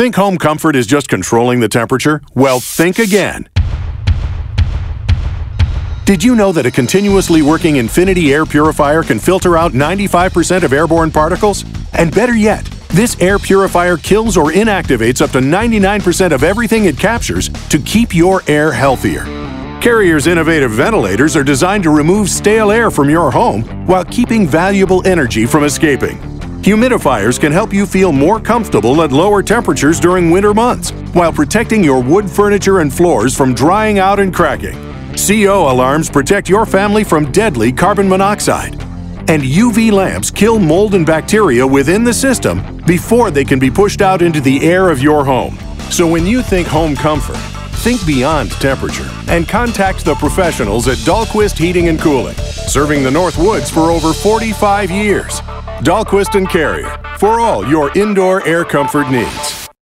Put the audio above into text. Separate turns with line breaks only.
Think home comfort is just controlling the temperature? Well, think again. Did you know that a continuously working Infinity air purifier can filter out 95% of airborne particles? And better yet, this air purifier kills or inactivates up to 99% of everything it captures to keep your air healthier. Carrier's innovative ventilators are designed to remove stale air from your home while keeping valuable energy from escaping. Humidifiers can help you feel more comfortable at lower temperatures during winter months while protecting your wood furniture and floors from drying out and cracking. CO alarms protect your family from deadly carbon monoxide. And UV lamps kill mold and bacteria within the system before they can be pushed out into the air of your home. So when you think home comfort, think beyond temperature and contact the professionals at Dahlquist Heating and Cooling, serving the North Woods for over 45 years. Dahlquist and Carrier, for all your indoor air comfort needs.